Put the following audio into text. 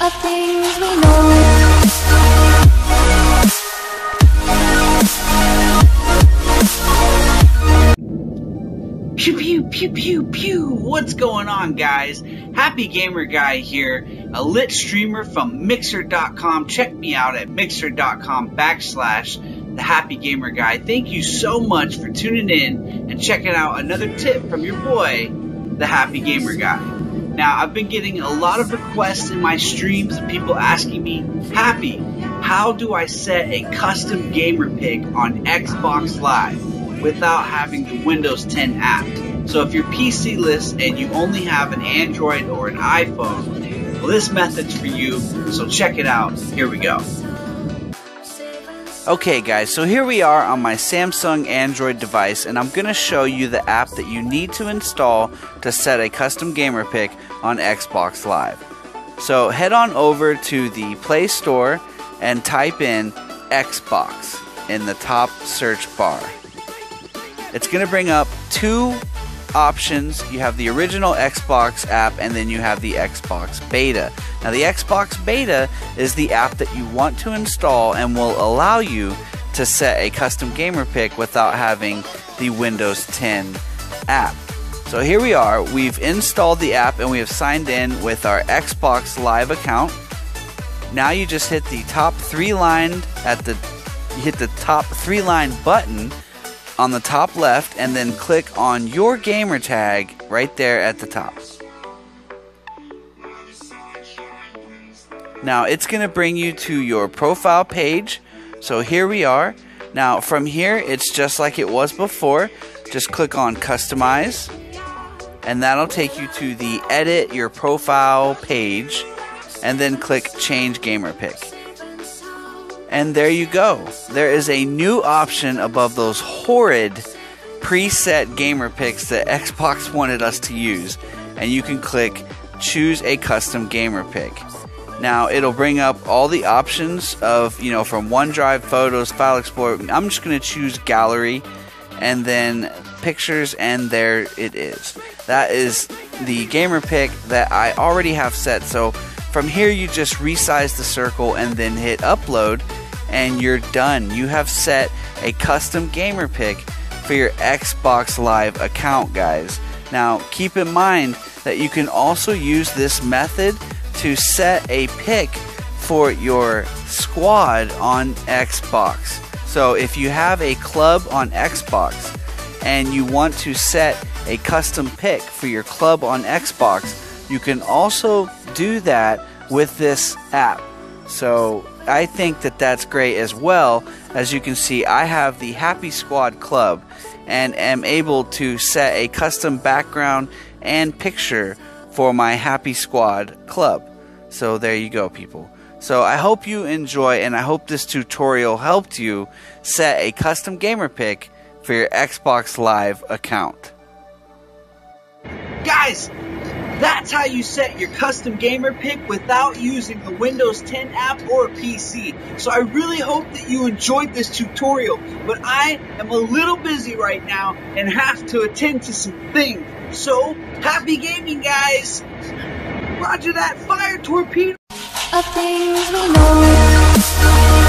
of things we know. Pew pew pew pew pew. What's going on, guys? Happy Gamer Guy here, a lit streamer from Mixer.com. Check me out at Mixer.com backslash the Happy Gamer Guy. Thank you so much for tuning in and checking out another tip from your boy, the Happy Gamer Guy. Now, I've been getting a lot of requests in my streams of people asking me, Happy, how do I set a custom gamerpic on Xbox Live? without having the Windows 10 app. So if you're PC-less and you only have an Android or an iPhone, well this method's for you, so check it out. Here we go. Okay guys, so here we are on my Samsung Android device and I'm going to show you the app that you need to install to set a custom gamerpic on Xbox Live. So head on over to the Play Store and type in Xbox in the top search bar. It's going to bring up two options. You have the original Xbox app and then you have the Xbox Beta. Now, the Xbox Beta is the app that you want to install and will allow you to set a custom gamerpic without having the Windows 10 app. So here we are. We've installed the app and we have signed in with our Xbox Live account. Now you just hit the top three line at the hit the top three line button on the top left and then click on your gamer tag right there at the top. Now it's going to bring you to your profile page. So here we are. Now from here it's just like it was before. Just click on customize and that'll take you to the edit your profile page and then click change gamerpic. And there you go. There is a new option above those horrid preset gamerpics that Xbox wanted us to use. And you can click choose a custom gamer pick. Now it'll bring up all the options of, you know, from OneDrive, photos, file explorer. I'm just going to choose gallery and then pictures and there it is. That is the gamerpic that I already have set. So from here, you just resize the circle and then hit upload, and you're done. You have set a custom gamerpic for your Xbox Live account, guys. Now, keep in mind that you can also use this method to set a pick for your squad on Xbox. So, if you have a club on Xbox and you want to set a custom pick for your club on Xbox, you can also do that with this app. So I think that that's great as well. As you can see, I have the Happy Squad Club and am able to set a custom background and picture for my Happy Squad Club. So there you go, people. So I hope you enjoy and I hope this tutorial helped you set a custom gamerpic for your Xbox Live account. Guys, that's how you set your custom gamerpic without using the Windows 10 app or a PC. So I really hope that you enjoyed this tutorial, but I am a little busy right now and have to attend to some things. So, happy gaming guys! Roger that fire torpedo! Of things we know.